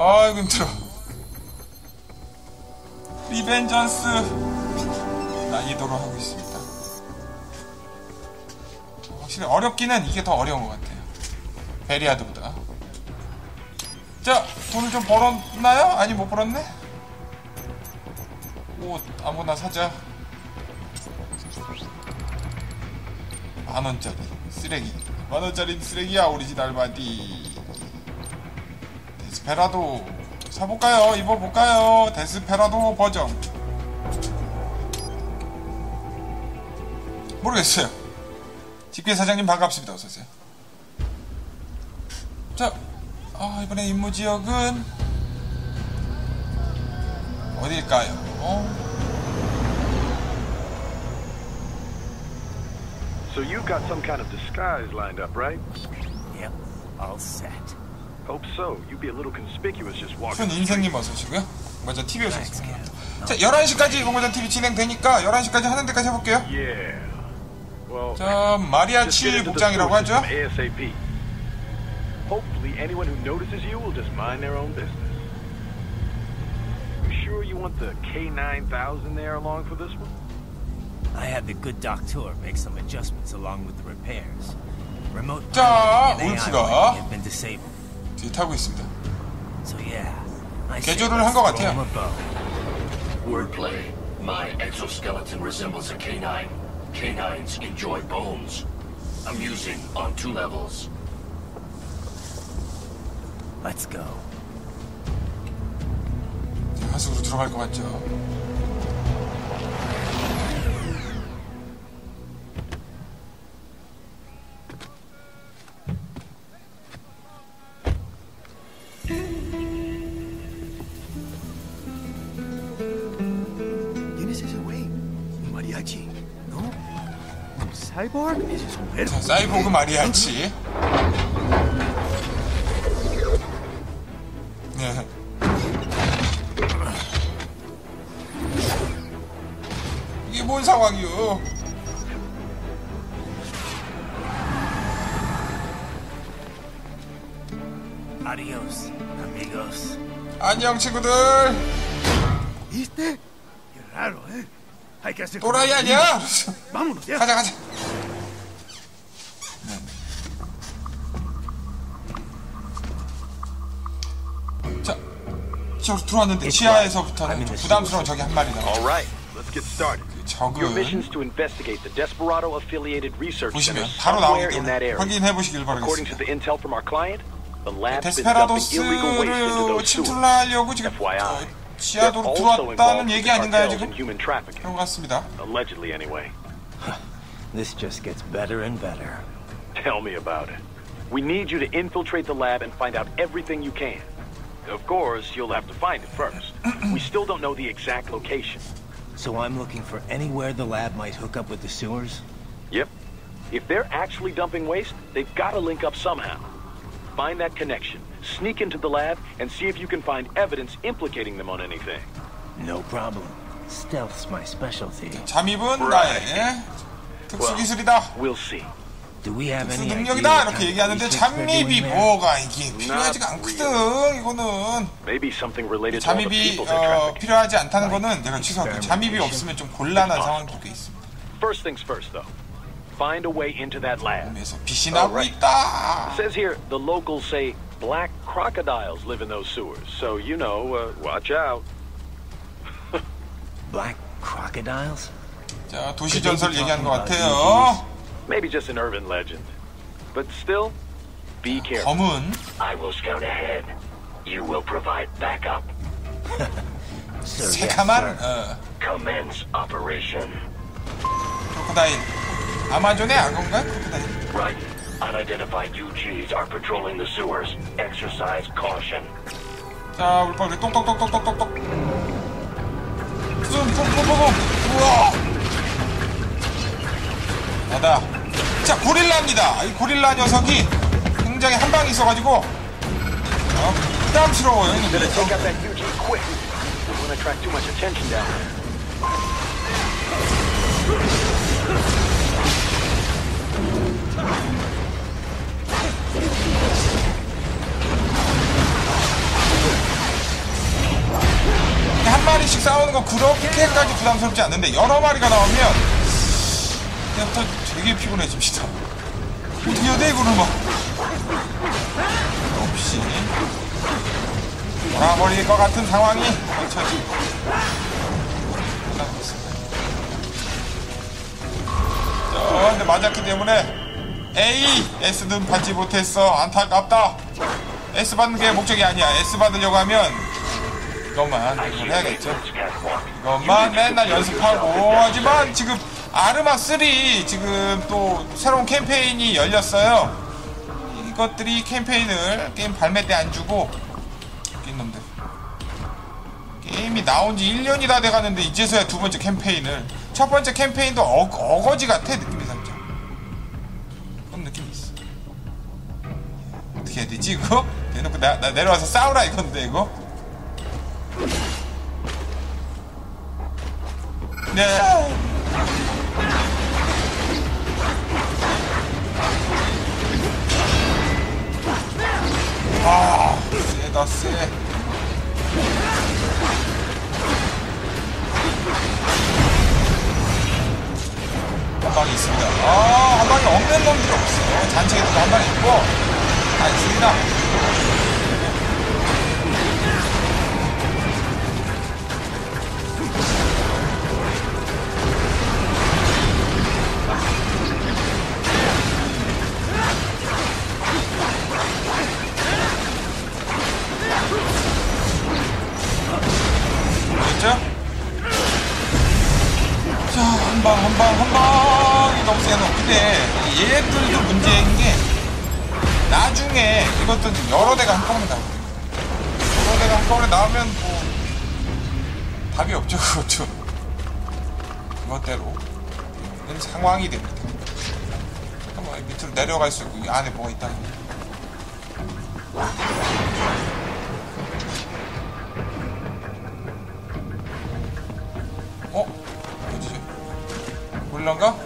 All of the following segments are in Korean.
아이고 힘들어 Revengeance. 난이도로 하고 있습니다. 확실히 어렵기는 이게 더 어려운 것 같아요. very hard보다. 자 돈을 좀 벌었나요? 아니 못 벌었네? 옷 하나 사자. 만원짜리 쓰레기. 만원짜리 쓰레기야 original body 데스페라도 사볼까요? 입어볼까요? 데스페라도 버전 모르겠어요 집게 사장님 반갑습니다 어서오세요 자 아, 이번에 임무 지역은 어딜까요? 어? So you've got some kind of disguise lined up, right? Yep, all set. Hope so. You'd be a little conspicuous just walking. 큰 the 인생님 어서 오시고요. 먼저 TV 오셨습니다. 자, 11시까지 공모전 TV 진행되니까 11시까지 하는 데까지 해볼게요. street. Yeah. Well, 자, just get 마리아치 into the 복장이라고 sewer 하죠. system ASAP. Hopefully, anyone who notices you will just mind their own business. You sure you want the K9000 there along for this one? I had the good doctor make some adjustments along with the repairs. Remote 자, piloting and AI 울프가 뒤에 타고 있습니다. So yeah, I say 개조를 let's 한것 throw 같아요. him a bone. Wordplay. My exoskeleton resembles a canine. Canines enjoy bones. Amusing on two levels. Let's go. 자, 하수구로 들어갈 것 같죠. 자, 사이보그 마리아치. 네. 이게 뭔 상황이요? Adios, amigos. 안녕 친구들. ¿eh? 또라이 아니야? 가자 가자. 자, 지하로 들어왔는데 지하에서부터는 좀 부담스러운 적이 한 마리 나와. All right, let's get started. Your mission 적은 is to investigate the Desperado-affiliated research center 보시면 바로 somewhere 나오기 in that 때문에 area. 확인해 보시길 According to 바라겠습니다. the intel from our client, the lab's been dumping illegal waste into 데스페라도스를 those sewers. 침투하려고 지금 FYI. 저 They're 지하도로 also 들어왔다는 involved 얘기 in 아닌가요 cartels 지금? and human trafficking. 그런 것 같습니다. Allegedly, anyway. This just gets better and better. Tell me about it. We need you to infiltrate the lab and find out everything you can. Of course, you'll have to find it first. we still don't know the exact location. So I'm looking for anywhere the lab might hook up with the sewers? Yep. If they're actually dumping waste, they've got to link up somehow. Find that connection, sneak into the lab, and see if you can find evidence implicating them on anything. No problem. Stealth's my specialty. 잠입은 나의 특수 기술이다. We'll see. Do we have 특수 능력이다 이렇게 얘기하는데 잠입이? 뭐가 이게 필요하지가 않거든 이거는 Maybe something related to all the 잠입이 어. 필요하지 않다는 거는 내가 취소할게 잠입이 없으면 좀 곤란한 상황도 꽤 있습니다 First things first, though. Find a way into that lab. 그래서 빛이 나고. 있다 It says here the locals say black crocodiles live in those sewers, so you know, uh, watch out. Black crocodiles? 자 도시 전설 얘기하는 것 같아요 Maybe just an urban legend. But still, be careful. 검은 I will scout ahead. You will provide backup. Sir, yes, 새카만 sir. 어, Commence operation. 크로코다일 아마존의 악어인가? 크로코다일 Right. Unidentified UGs are patrolling the sewers. Exercise caution. 자 울파 우리 똑똑똑똑똑똑똑 좀 뿜뿜뿜뿜 우와 나다 자 고릴라입니다 이 고릴라 녀석이 굉장히 한 방이 있어가지고 어, 부담스러워요 down there. 싸우는 거 그렇게까지 부담스럽지 않는데 여러 마리가 나오면 그때부터 되게 피곤해집시다. 어떻게 해야 돼 이거를 막 없이 돌아버릴 것 같은 상황이 펼쳐지고 올라가고 있습니다. 자, 근데 맞았기 때문에 A, S는 받지 못했어. 안타깝다. S 받는 게 목적이 아니야. S 받으려고 하면 이것만 해야겠죠. 이것만 맨날 연습하고 하지만 지금 아르마 3 지금 또 새로운 캠페인이 열렸어요. 이것들이 캠페인을 게임 발매 때 안 주고 웃긴 놈들. 게임이 나온 지 1년이 다 돼가는데 이제서야 두 번째 캠페인을 첫 번째 캠페인도 어, 어거지 같아 느낌이 살짝 그런 느낌이 있어 어떻게 해야 되지 이거? 대놓고 나, 나 내려와서 싸우라 이건데 이거 네 아, 세다 세. 한 방이 있습니다. 아, 한 방이 없는 놈들이 없어. 잔치에도 한 방이 있고, 다 있습니다. 그것대로 는 상황이 됩니다. 한번 밑으로 내려갈 수 있고 이 안에 뭐가 있다는 거. 어? 어디지? 몰란가?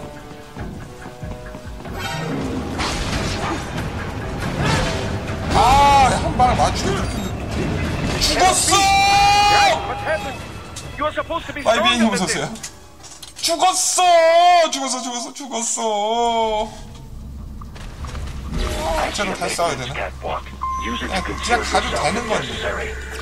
아, 한 방을 맞추고 죽었어! Than 오셨어요. 죽었어! 죽었어, 죽었어, 죽었어. 아, 저를 다시 싸워야 되나? 그냥, 가도 되는 건데.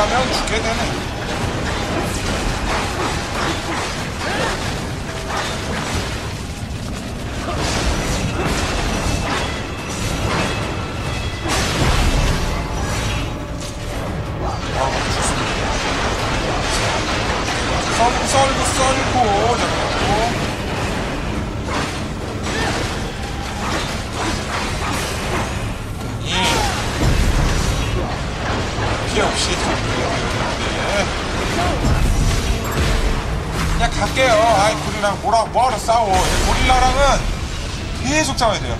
잠깐만 방 계속 싸워야 돼요.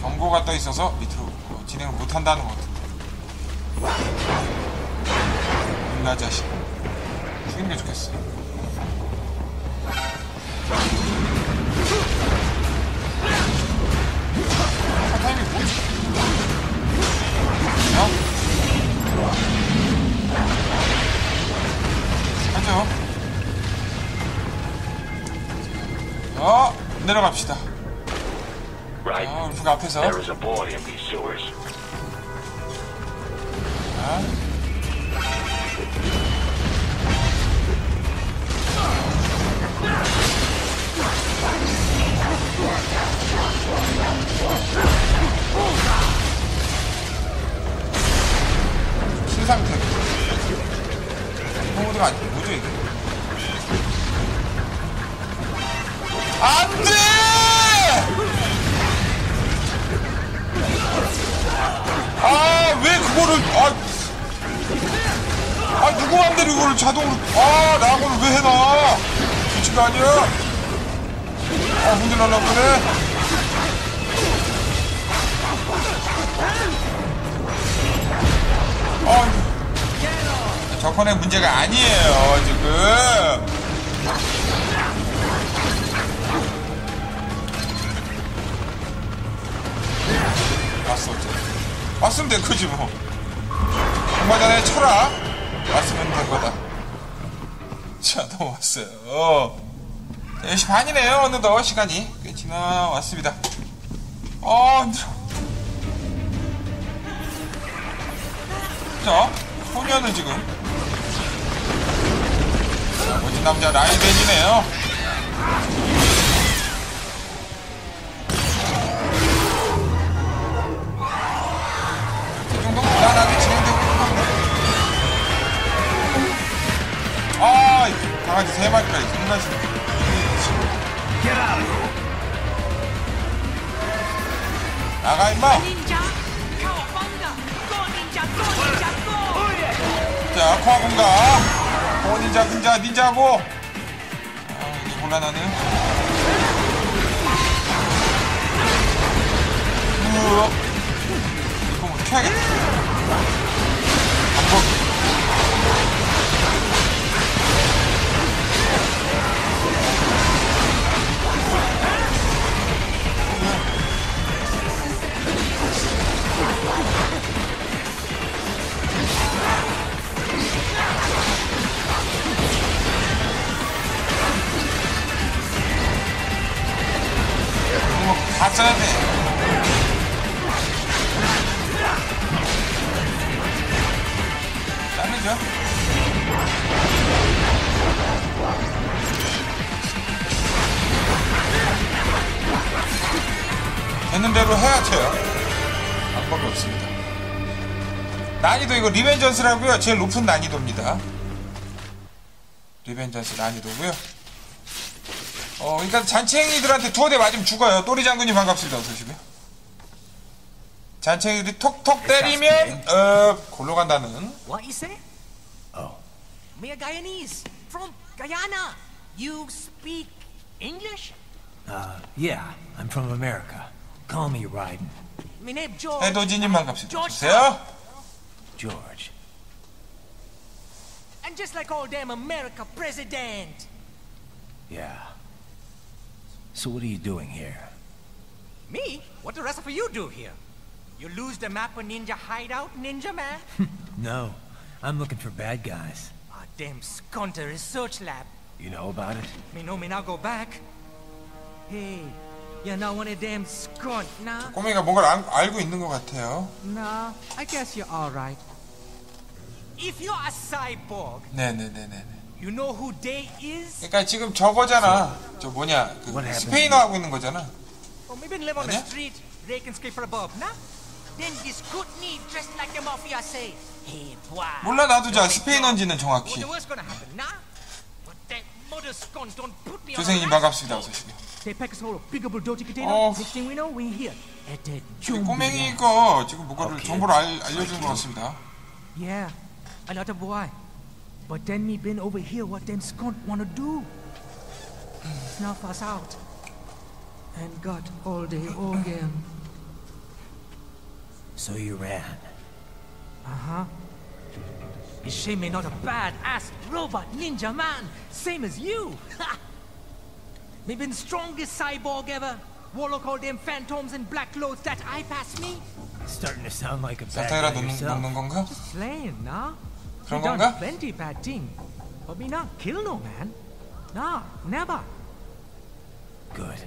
경고가 떠 있어서 밑으로 어, 진행을 못 한다는 것 같은데. 고릴라 자식 죽이는 게 좋겠어. 아, 타이밍 뭐지? 어? 하죠. 어, 내려갑시다. Right. 아, 울프가 앞에서. There is a boy in these sewers. 자. 신상태. 호모드가 아니고 뭐죠 이게? 안 돼! 아, 왜 그거를, 아. 누구 맘대로 이걸 자동으로 아 라고를 왜 해놔? 미친 거 아니야? 아 날라고 그래? 아 저건의 문제가 아니에요 지금 왔어 어째 왔으면 된 거지 뭐. 얼마 전에 철학 왔으면 된 거다. 자 넘어왔어요. 10시 반이네요 어느덧 시간이 꽤 지나왔습니다. 어 힘들어. 자 소녀는 지금. 자, 멋진 남자 라이벤이네요 강아지 세 마리까지 생각하시네. 나가 임마. 자, 코아군가. 오 닌자 닌자 닌자고. 아, 이게 곤란하네요. 우와. 이거 뭐 어떻게 하겠다. 이거 Revengeance라고요. 제일 높은 난이도입니다. Revengeance 난이도고요. 어, 그러니까 잔챙이들한테 두어 대 맞으면 죽어요. 또리 장군님 반갑습니다. 어서 오시고요. 잔챙이들이 톡톡 때리면 어, 골로 간다는 What you say? Oh, Me a Guyanese from Guyana. You speak English? uh, yeah, I'm from America. Call me George. 해도지님 반갑습니다. George. 주세요. George. And just like all damn America president. Yeah. So what are you doing here? Me? What the rest of you do here? You lose the map of Ninja Hideout, Ninja Man? No, I'm looking for bad guys. Our damn Skunter research lab. You know about it? Me know me now go back. Hey, you're not one of them skunt, nah? 꼬맹이가 뭔가를 알, 알고 있는 것 같아요. Nah, I guess you're alright. If you're a cyborg, 네네네네. you know who Day is? 그러니까 지금 저거잖아. 저 뭐냐 그? 스페인어 하고 있는 거잖아. Or maybe live on the street, rake and scrape for a bob, nah? Then this good need dressed like the mafia say, Hey, boy. 몰라 나도 자 스페인어인지는 정확히. the worst gonna happen, nah? But that mother skunt don't put me on 조생님 반갑습니다. 어서 오시고 요. They pack us all a bigger bulldozer container. Oh. Next thing we know, we're here at that 이 jumbo. 꼬맹이가 지금 뭔가를 오케이. 정보를 알, 알려주는 것 같습니다. Yeah, another boy. But then me been over here what them skunt wanna do. Snuff us out. And got all day again. So you ran. Uh-huh. Is she me not a bad-ass robot ninja man, same as you? Ha! me been strongest cyborg ever. Warlock all them phantoms in black clothes that eye pass me. Starting to sound like a bad 사탕이라 guy 놓는, yourself. 놓는 건가? Playing, nah? 그런 me done 건가? plenty bad thing. But me not kill no man. Nah, never. Good.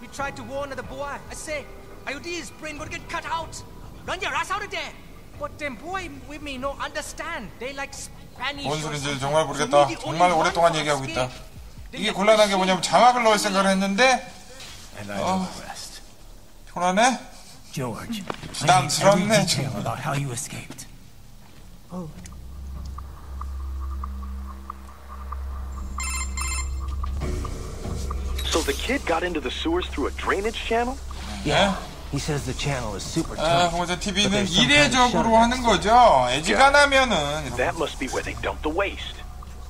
We tried to warn the boy. I say, IOD's brain would get cut out. Run your ass out of there. But them boy with me no understand. They like Spanish. 뭔 or 소린지 something. 정말 So 모르겠다. me the 정말 only 오랫동안 one for 얘기하고 있다. 이게 곤란한 게 뭐냐면 자막을 넣을. 생각을 했는데 rest. 곤란해? George, 부담스럽네 detail about how you escaped. Oh, So the kid got into the sewers through a drainage channel? 예? He says the channel is super 아, tough. 공모전 but TV는 이례적으로 하는 거죠. 애지간하면은 That must be where they dumped the waste.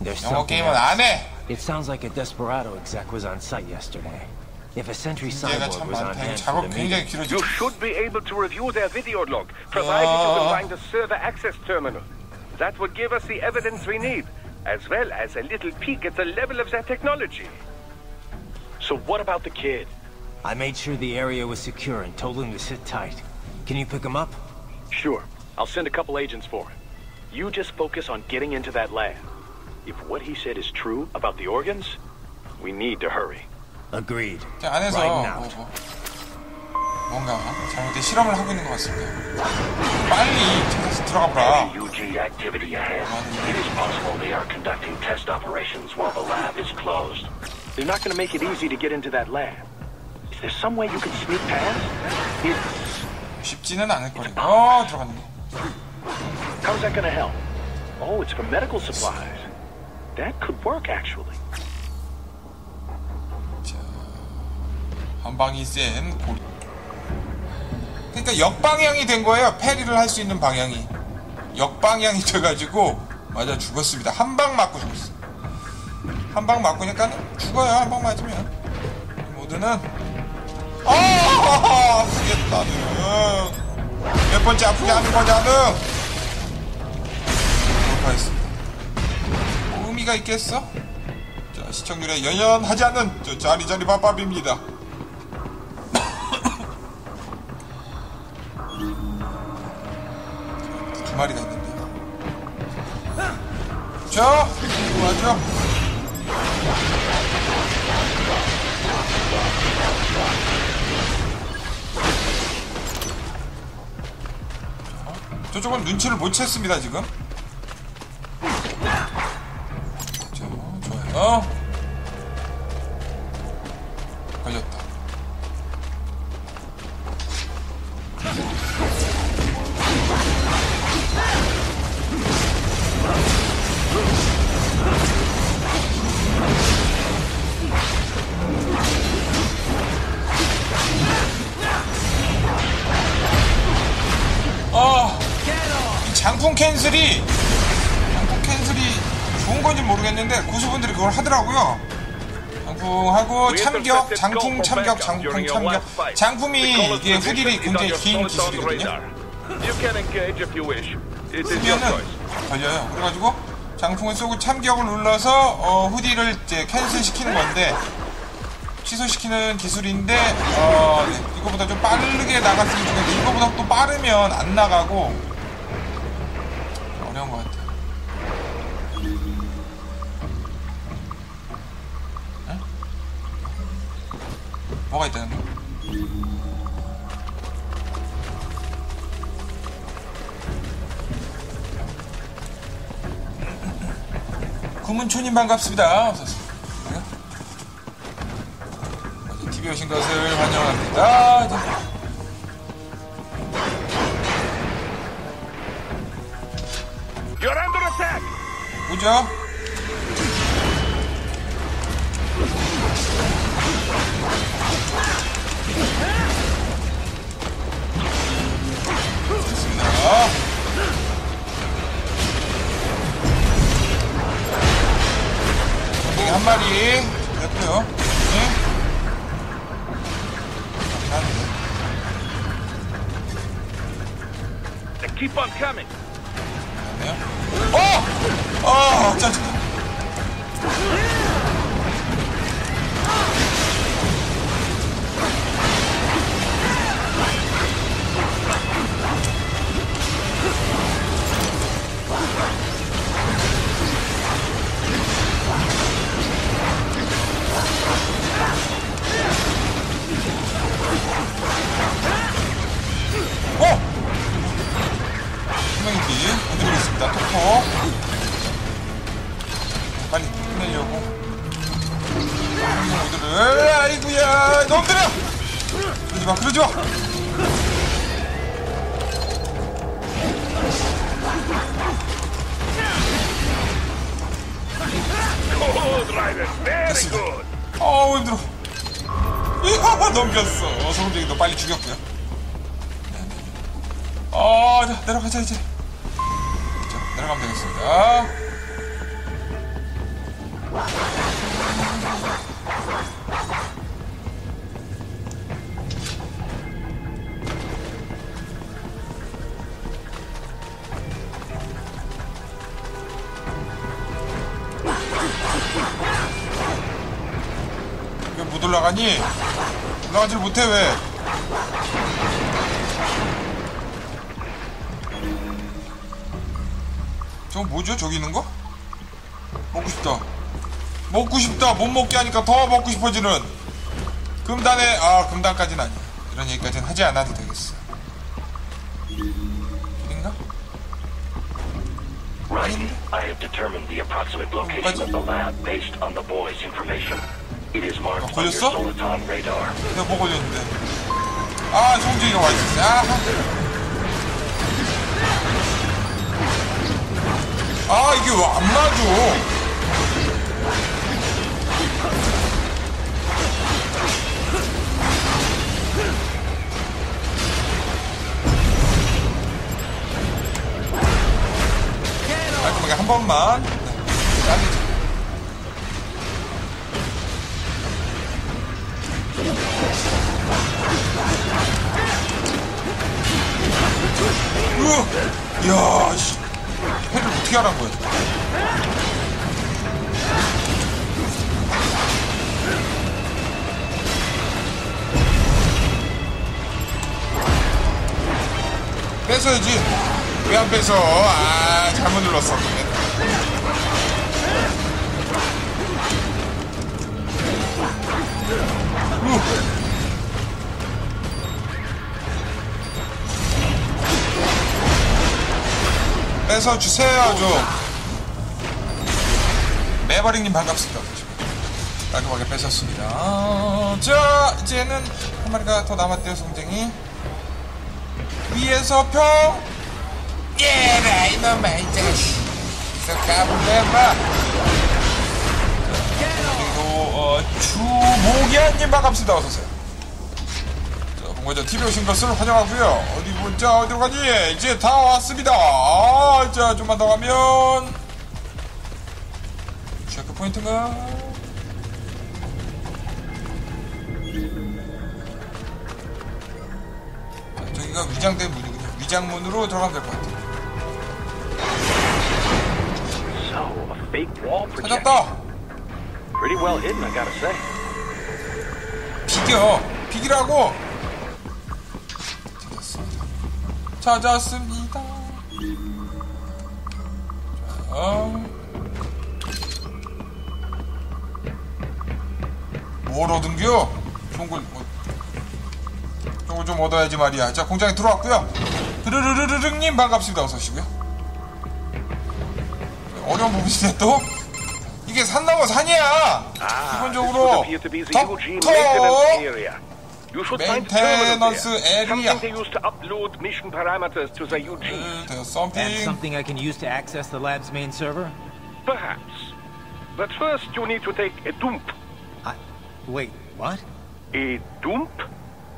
There's. It sounds like a desperado exec was on site yesterday. If a sentry cyborg was on hand for the meeting, you should be able to review their video log, provided you can find the server access terminal. That would give us the evidence we need, as well as a little peek at the level of their technology. So what about the kid? I made sure the area was secure and told him to sit tight. Can you pick him up? Sure. I'll send a couple agents for him. You just focus on getting into that lab. If what he said is true about the organs, we need to hurry. Agreed. 자, 안에서 Riding 뭐, out. 뭐, 뭔가 잘못된 실험을 하고 있는 것 같습니다. 빨리 찾아서 들어가 보라. Heavy UG activity ahead. It is possible they are conducting test operations while the lab is closed. They're not going to make it easy to get into that lab. Is there some way you can sneak past? It's... 쉽지는 않을 거예요. 어, 들어갔네. How's that going to help? Oh, it's for medical supplies. That could work, actually. 한 방이 센 고리. 그러니까 역방향이 된 거예요. 패리를 할 수 있는 방향이. 역방향이 돼가지고 맞아 죽었습니다. 한 방 맞고 죽었어. 한 방 맞고니까 죽어요. 한 방 맞으면. 이 모드는 아 쓰겠다 는 몇 번째 아프게 하는 거냐는 돌파했습니다. 뭐 의미가 있겠어? 자 시청률에 연연하지 않는 저 짜리짜리 밥밥입니다. 두 마리가 있는데요. 자, 맞아. 저쪽은 눈치를 못 챘습니다, 지금. 자, 좋 장풍 참격, 장풍 참격. 장풍이 이게 후딜이 굉장히 긴 기술이거든요. 쓰면은. 걸려요. 그래가지고 장풍을 쏘고 참격을 눌러서 어, 후디를 이제 캔슬 시키는 건데 취소시키는 기술인데 어, 네, 이거보다 좀 빠르게 나갔으면 좋겠는데 이거보다 또 빠르면 안 나가고 뭐가 있다는 거? 구문초님 반갑습니다. 어서 오세요. TV 오신 것을 환영합니다. 보죠. 있습니다. 토코. 빨리 끝내려고. 모두를 아이구야 놈들아! 그러지 마, 그러지 마. Good. 어우 힘들어. 이야 넘겼어. 소금쟁이도 빨리 죽였고요. 어, 자, 내려가자, 이제. 자, 내려가면 되겠습니다. 왜 못 올라가니? 올라가질 못해, 왜? 저거 뭐죠? 저기 있는 거? 먹고 싶다. 먹고 싶다. 못 먹게 하니까 더 먹고 싶어지는. 금단에, 아, 금단까지는 아니야. 이런 얘기까지는 하지 않아도 되겠어. 길인가? Right. I have determined the approximate location of the lab based on the boy's information. It is marked on your 걸렸어? Soliton radar. 내가 뭐 걸렸는데. 아, 송중이가 와 있었어. 아, 아 이게 왜 안 맞아? 깔끔하게 한 번만. 으, 야, 씨. 해를 어떻게 거야? 뺏어야지. 왜 안 뺏어? 아, 잘못 눌렀어. 우. 뺏어 주세요 좀. 매버릭님 반갑습니다. 깔끔하게 뺏었습니다. 어, 자 이제는 한 마리가 더 남았대요 송쟁이. 위에서 평. 예라 이놈아 이 자식. 서 까불래봐. 그리고 어, 주모기한님 반갑습니다. 어서 오세요. 자, 먼저 TV 오신 것을 환영하고요. 어디 보자 어디로 가니? 이제 다 왔습니다. 아, 자 좀만 더 가면 체크 포인트가 자, 저기가 위장된 문이군요. 위장문으로 들어가면 될 것 같아요. 찾았다. Pretty well hidden, I gotta say. 비겨. 비기라고. 찾았습니다. 자. 뭘 얻은겨? 걸, 뭐, 좋은 걸좀 얻어야지 말이야. 자, 공장에 들어왔고요 드르르르르릉님 반갑습니다. 어서 오시고요. 어려운 부분인데 또? 이게 산 넘어 산이야! 기본적으로, the Eugene 덕터! maintenance area. You should find the terminal Maintenance there. area. Something they use to upload mission parameters to the Eugene. 음, there's And something. something I can use to access the lab's main server? Perhaps. But first you need to take a dump. I... Wait, what? A dump?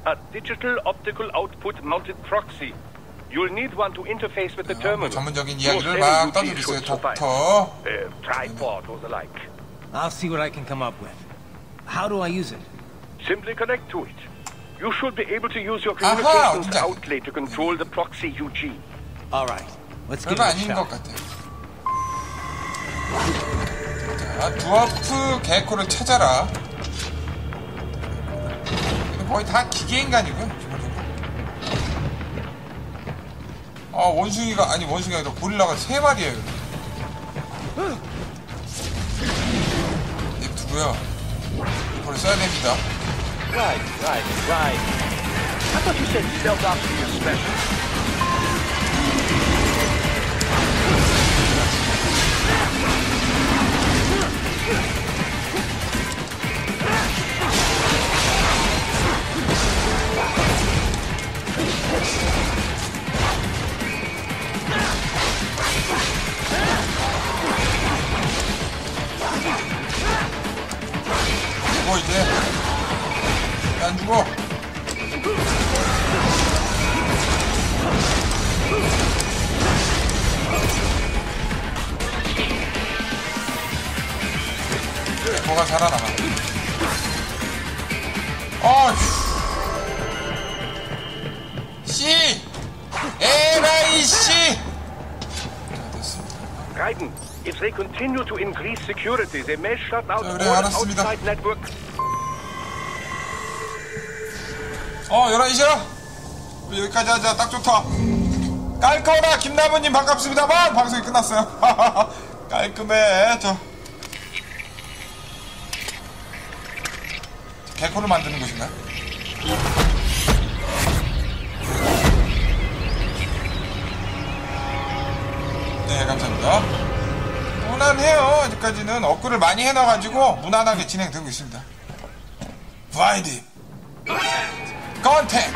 A digital optical output mounted proxy. You'll need one to interface with the 뭐 terminal. 전문적인 Most 이야기를 any 막 Eugene 떠들고 있어요. should survive. 독터. A tripod or the like. I'll see what I can come up with. How do I use it? Simply connect to it. You should be able to use your communications 알- outlet to control the proxy Eugene. All right, let's give it a 아닌 것 shot. 같아요. 자, 두어프 개코를 찾아라. 거의 다 기계인간이고요. 아 원숭이가 아니 원숭이가 아니라 고릴라가 세 마리예요. 얘 두고요. 이걸 써야 됩니다. Right, right, right. I thought you said stealth ops were your special. 죽어 and rock. if they continue to increase security, they may shut out all outside networks. 어, 11시야? 여기까지 하자. 딱 좋다. 깔끔하다. 김나무님 반갑습니다만 방송이 끝났어요. 깔끔해. 저. 개코를 만드는 것인가? 네, 감사합니다. 무난해요. 아직까지는 업글을 많이 해놔가지고 무난하게 진행되고 있습니다. 바이드. 컨택트.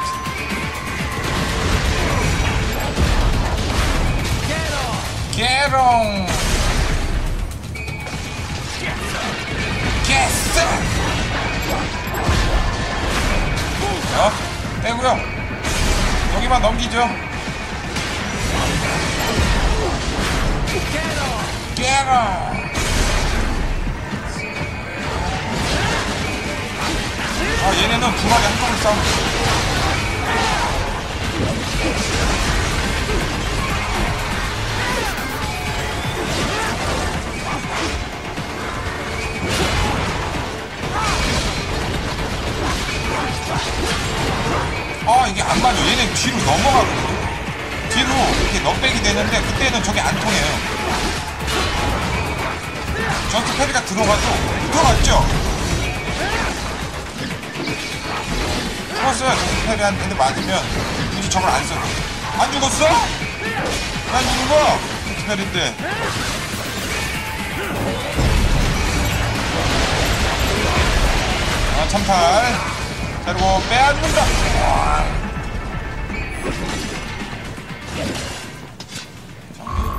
게롱. 게스. 자, 빼고요. 여기만 넘기죠. 게롱. 아, 얘네는 두 마리 한꺼번에 싸우고. 이게 안 맞아. 얘는 뒤로 넘어가거든. 뒤로 이렇게 넉백이 되는데 그때는 저게 안 통해요. 전투 페리가 들어가도 들어갔죠? 죽었어요. 전투 페리한테 맞으면 굳이 저걸 안 써도. 안 죽었어? 안 죽어 전투 페리인데. 아 참탈 그리고 빼앗는다.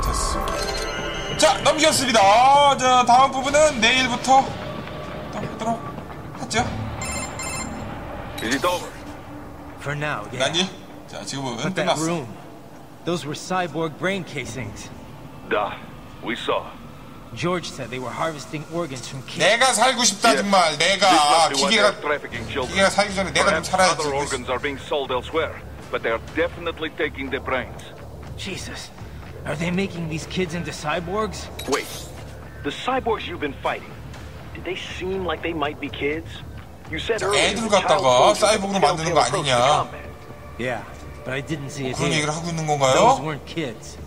됐습니다. 자, 넘겼습니다. 자, 다음 부분은 내일부터 또 하도록 하죠. Is it over? For now, yeah. 난지? 자, 지금은 끝났어. room, those were cyborg brain casings. Da, we saw. George said they were harvesting organs from kids. 내가 살고 싶다 정말. This 내가 기계가. 기계가 살기 전에 내가 좀 살아야지. other organs are being sold elsewhere, but they are definitely taking the brains. Jesus. Are they making these kids into cyborgs? Wait, the cyborgs you've been fighting, did they seem like they might be kids? You said 자, earlier 애들 the 갖다가 child soldiers 사이보그로 have a 만드는 거 telltale approach to 아니냐. combat. Yeah, but I didn't see it 그런 here. 얘기를 하고 있는 Those 건가요? weren't kids.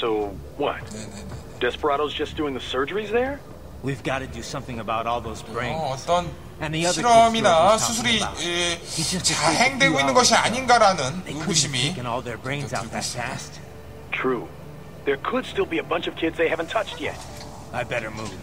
So, what? 네네네. Desperados just doing the surgeries there? We've got to do something about all those brains. 어, 어떤 And the other kids 실험이나 George was 수술이 talking about. 예, He just 자행되고 있는 것이 아닌가라는 They couldn't have 의구심이 taken all their brains out that fast. True. There could still be a bunch of kids they haven't touched yet. I better move.